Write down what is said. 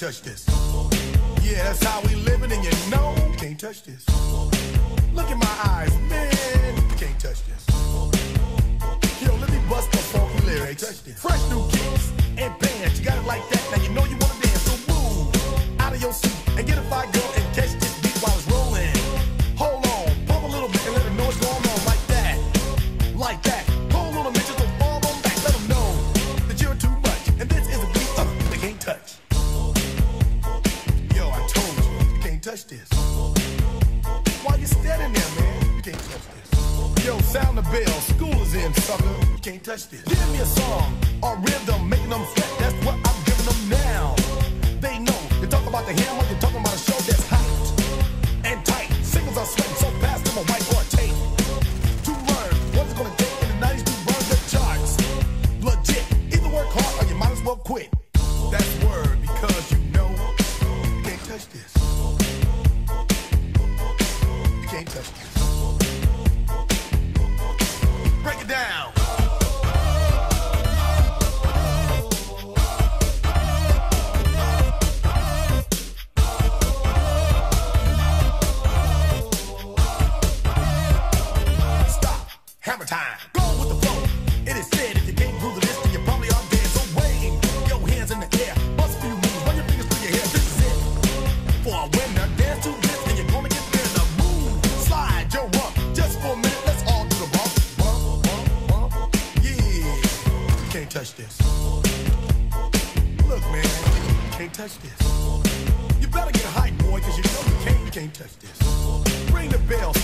Touch this. yeah, that's how we living, and you know. You can't touch this. Look in my eyes, man. You can't touch this. Yo, let me bust the funky lyrics. Fresh new kicks and bands. You got it like that. Now you know you wanna dance. So move out of your seat and get a fire girl touch this. Why you standing there, man? You can't touch this. Yo, sound the bell. School is in, sucker. You can't touch this. Give me a song or rhythm, making them sweat. That's what I'm giving them now. They know. You talk about the hammer, you're talking Hammer time. Go with the flow. It is said if you can't groove to this, then you probably are dead. So wave your hands in the air. Bust a few moves. Run your fingers through your hair. This is it. For a winner, dance to this, and you're gonna get there. The move, slide your rump. Just for a minute, let's all do the bump, bump, bump, bump. Yeah. You can't touch this. Look, man, You can't touch this. you better get hype, boy, cause you know you can't. You can't touch this. Ring the bell,